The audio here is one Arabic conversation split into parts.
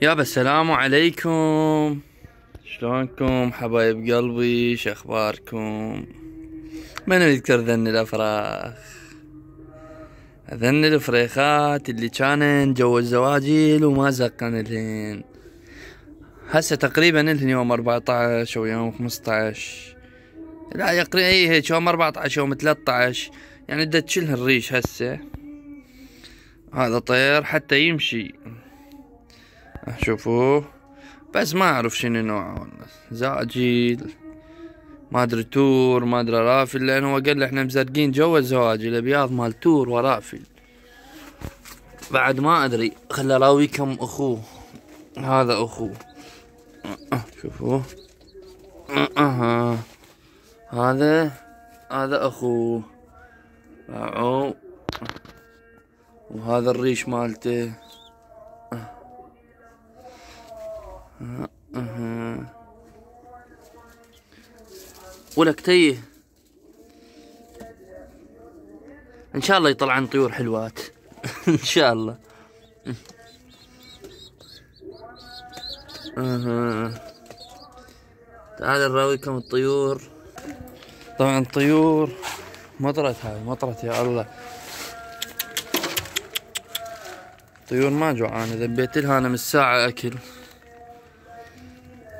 يابا السلام عليكم. شلونكم؟ حبايب قلبي شخباركم من يذكر ذن الأفراخ. ذن الفريخات اللي كانن جو الزواجيل وما زقن الهن. هسه تقريبا الهن يوم 14 أو يوم 15 لا يقري اي هيك يوم 14 يوم 13 يعني بدها تشيلها الريش هسه. هذا طير حتى يمشي. شوفوه بس ما أعرف شنو نوعه زاجيل ما ادري تور ما ادري رافل لأن هو قال إحنا مزرقين جوا الزواجيل الأبيض مال تور ورافل. بعد ما أدري خل اراويكم أخوه. هذا أخوه. شوفوه أه. هذا هذا أخوه. وهذا الريش مالته. ولك تيه إن شاء الله يطلعن طيور حلوات. إن شاء الله. تعال نراويكم الطيور. طبعا الطيور مطرت هاي مطرت يا الله. طيور ما جوعانة ذبيت لها أنا من الساعة أكل.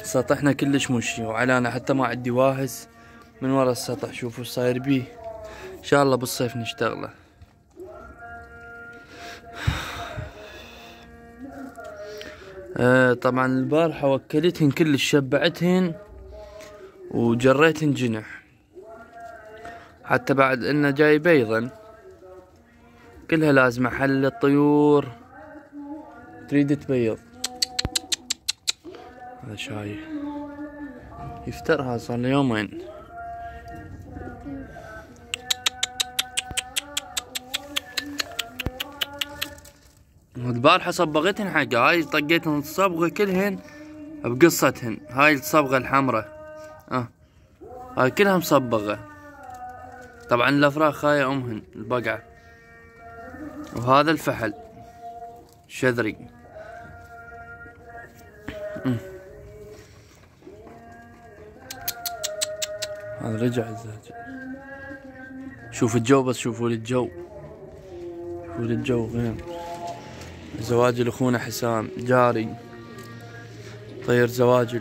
سطحنا كلش مشي وعلانا حتى ما عندي واهس من ورا السطح شوفوا صاير بيه. إن شاء الله بالصيف نشتغله. آه طبعا البارحة وكلتهن كلش شبعتهن وجريتهن جنح. حتى بعد إنه جاي بيضا. كلها لازمة حل الطيور. تريد تبيض. هذا شاي. يفترها صار له البارحة صبغتهن حقه هاي طقيتهن الصبغة كلهن بقصتهن هاي الصبغة الحمراء آه هاي كلها مصبغة. طبعا الأفراخ هاي أمهن البقعة. وهذا الفحل شذري. هذا رجع الزاجل شوف الجو بس شوفوا الجو شوفوا الجو غير. زواجل اخونا حسام جاري. طير زواجل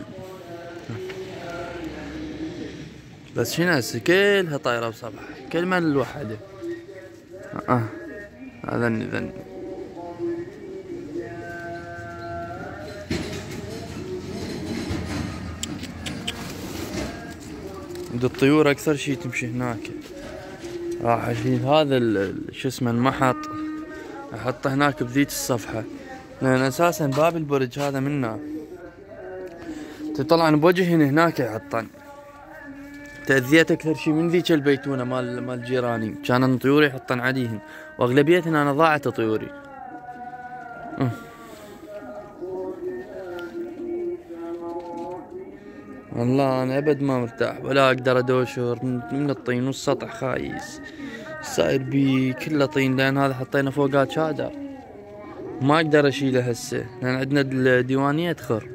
بس شنو هسه؟ كلها طايرة بصبح كل من الوحده آه اذني ذني الطيور أكثر شي تمشي هناك. راح أشيل هذا شو اسمه المحط. أحطه هناك بذيك الصفحة. لأن أساسا باب البرج هذا منه. طبعا بوجه هناك يحطن تأذيت أكثر شي من ذيك البيتونة مال مال جيراني. كان طيوري يحطن عليهن واغلبيتهن أنا ضاعت طيوري. أه. والله أنا أبد ما مرتاح. ولا أقدر ادوشر من الطين والسطح خايس. صاير بي كله طين لأن هذا حطينا فوقات شادر. ما أقدر أشيله هسه لأن عندنا الديوانية تخر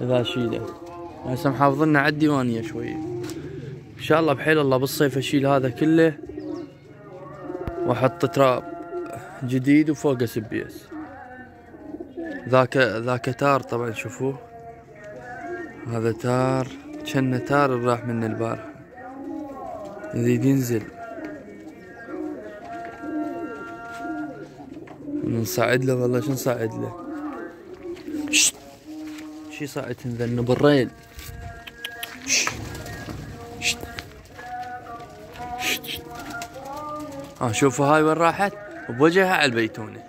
إذا أشيله. هسه محافظنا على الديوانية شوية إن شاء الله بحيل الله بالصيف أشيل هذا كله وأحط تراب جديد وفوقه سبيس ذاك ذاك تار طبعا شوفوه. هذا تار كان تار راح من البارحة يريد ينزل. نصعد له والله شو نصعد له؟ شي صعد ذنب بالريل. آه شوفوا هاي وين راحت؟ بوجهها على البيتونة.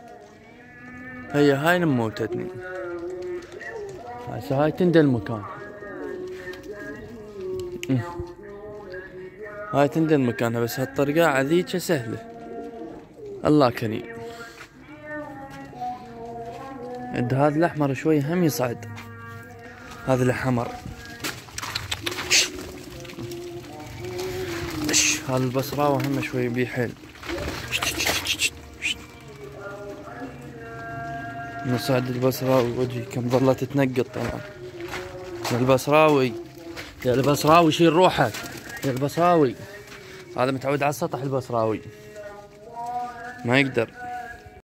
هي هاي موتتني هسه هاي تندى المكان. هاي تندن مكانها بس هالطرقاعة ذيك سهلة. الله كريم. عند هذا الأحمر شوي هم يصعد. هذا الأحمر. هذا البصراوة هم شوي بيه حيل نصعد البصراوي وجهي كم ظلت تنقط طبعا. يا البصراوي. يا البصراوي شيل روحك. يا البصراوي. هذا متعود على السطح البصراوي. ما يقدر.